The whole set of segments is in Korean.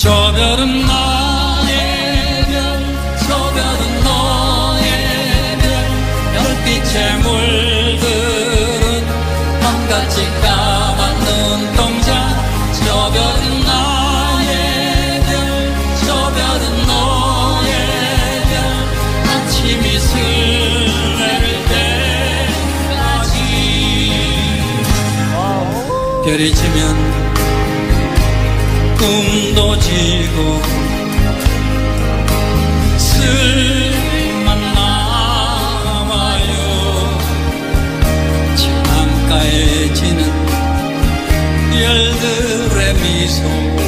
저 별은 나의 별, 저 별은 너의 별, 별빛에 물들은 밤같이 까만 눈동자. 저 별은 나의 별, 저 별은 너의 별, 아침이 슬레를 때까지. 별이 지면 꿈도 지고 슬만 남아요. 창가에 지는 별들의 미소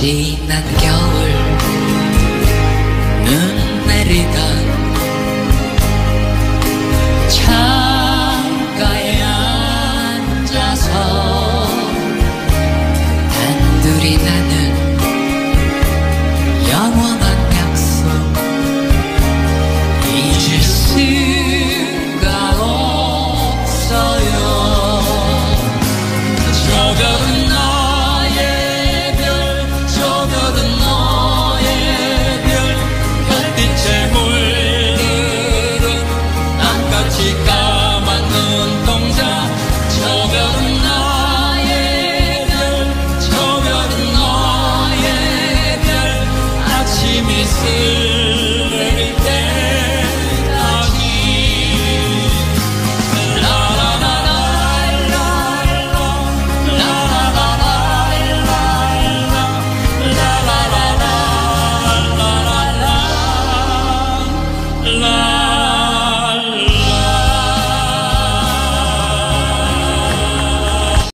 지난 겨울 see.